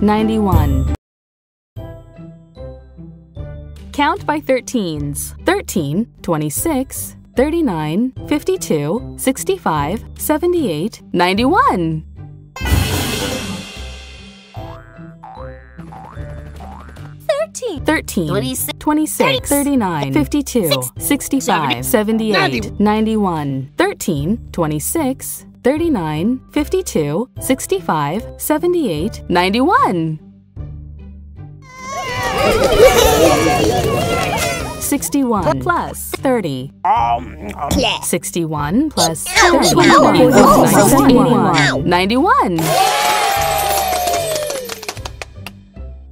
91. Count by 13s 13, 26, 39, 52, 65, 78, 91. 13, 13, 26, 26, 39, 52, 65, 78, 91, 13, 26, 39, 52, 65, 78, 91. 61 plus 30. Um, um, 61 plus 30 equals 91. 91.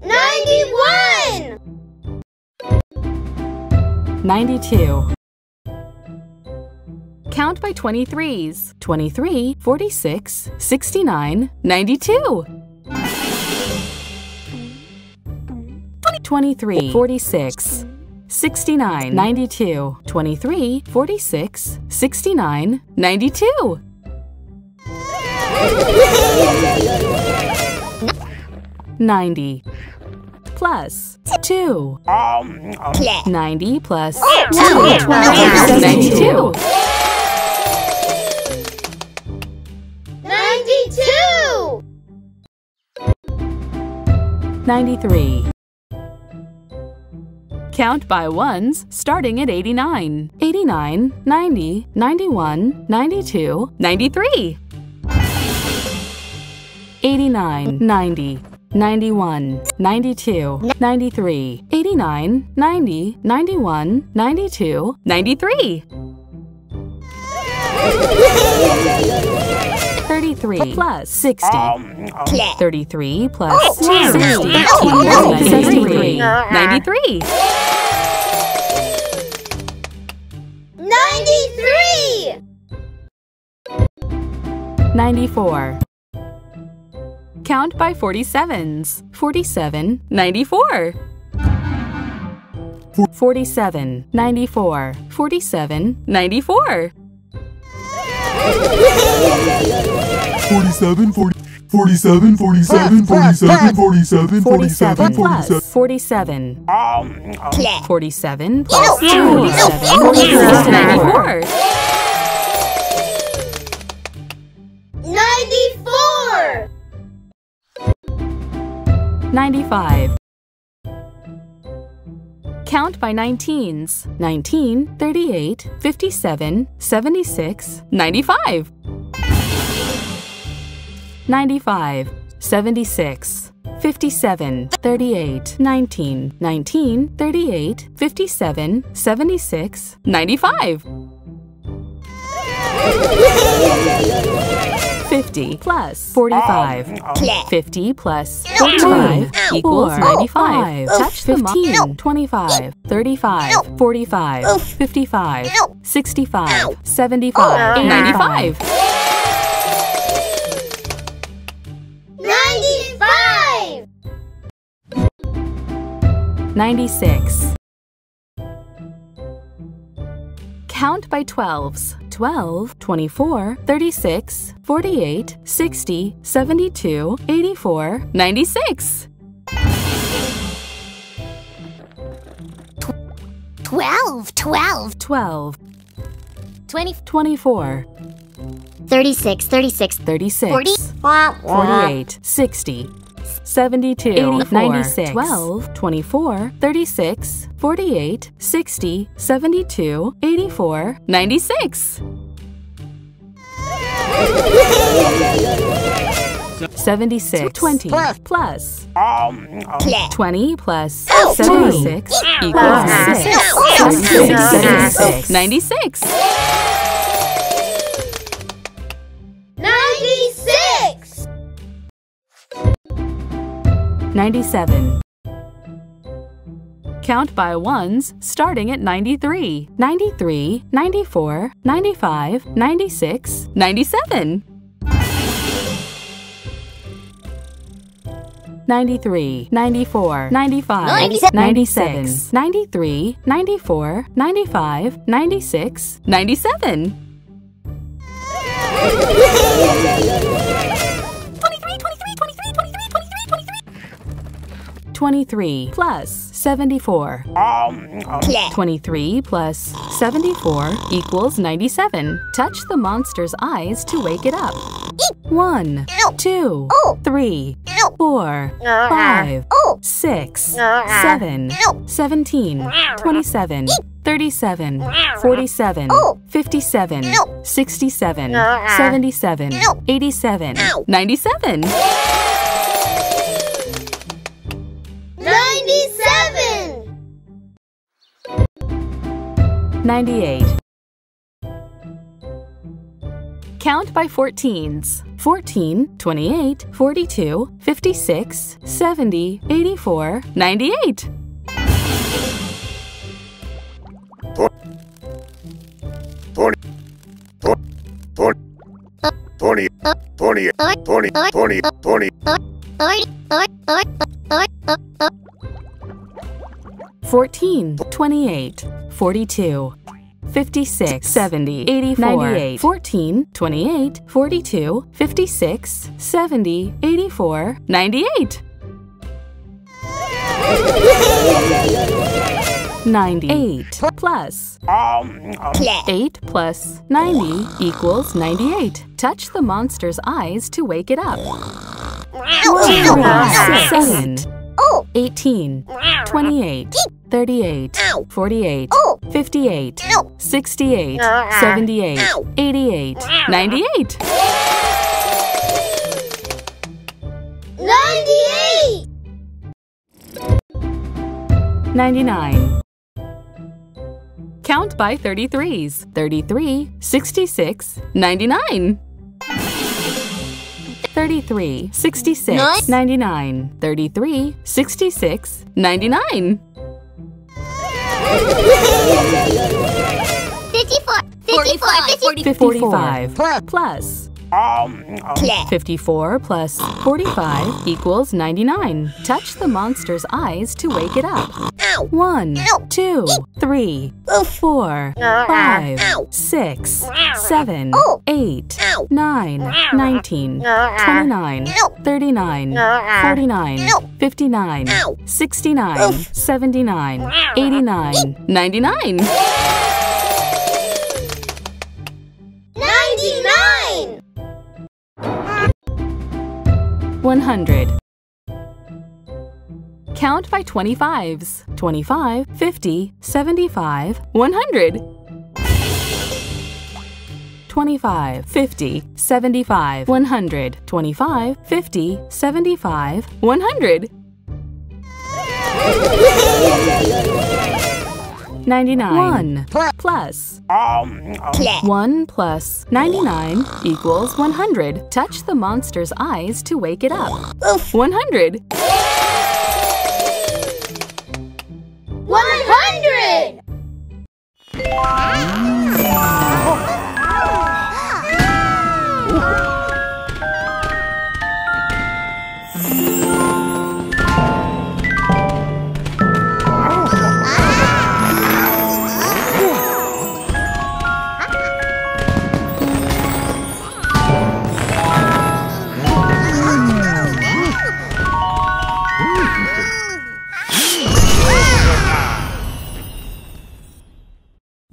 91! 92. Count by 23s 23, 46, 69, 92. 23, 46, 69, 92, 23, 46, 69, 92. 90 plus 2. Um, um. 90 plus 2 equals 93. Count by ones starting at 89. 89, 90, 91, 92, 93. 89, 90, 91, 92, 93, 89, 90, 91, 92, 93. Um, um, 33 plus 60. 33 plus 60 equals 93. 93. 93! 94. Count by 47s. 47, 94. 47, 94, 47, 94. 47, 40, 47, 47, 47, 47, 47 plus 47. 47. 47 plus 47 equals 94. 94! 95. Count by 19s 19, 38, 57, 76, 95. 95, 76, 57, 38, 19, 19, 38, 57, 76, 95. 50 plus 45. 50 plus 45 equals 95. Touch 15, 25, 35, 45, 55, 65, 75, 95. 95! 96. Count by 12s 12, 24, 36, 48, 60, 72, 84, 96. 12, 12, 12, 20, 24, 36, 36, 36, 40, 48, 60, 72, 84, 96, 12, 24, 36, 48, 60, 72, 84, 96. 76, 20, plus. Um, 20 plus 76 equals 6. 76, 96. 96! 97. Count by ones starting at 93. 93, 94, 95, 96, 97. 93, 94, 95, 96, 93, 94, 95, 96, 97. 23 plus 74. Um, um, 23 plus 74 equals 97. Touch the monster's eyes to wake it up. 1, 2, 3, 4, 5, 6, 7, 17, 27, 37, 47, 57, 67, 77, 87, 97. 97. 98. Count by 14s. 14, 28, 42, 56, 70, 84, 98. Twenty, twenty, twenty, twenty, twenty. 14, 28, 42, 56, 70, 84, 98, 14, 28, 42, 56, 70, 84, 98. 98 plus 8 plus 90 equals 98. Touch the monster's eyes to wake it up. 7, 18, 28, 38, 48, 58, 68, 78, 88, 98. 98. 99. Count by 33s. 33, 66, 99. 33, 66, 99. 33, 66, 99. 54, 54, 54. 55 plus Um, um, 54 plus 45 equals 99. Touch the monster's eyes to wake it up. 1, 2, 3, 4, 5, 6, 7, 8, 9, 19, 29, 39, 49, 59, 69, 79, 89, 99. 99. 100. Count by 25s 25, 50, 75, 100. 25, 50, 75, 100. 25, 50, 75, 100. 99 plus 1 plus um, um. 99 equals 100. Touch the monster's eyes to wake it up. 100. 100.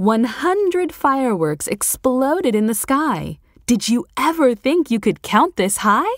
100 fireworks exploded in the sky. Did you ever think you could count this high?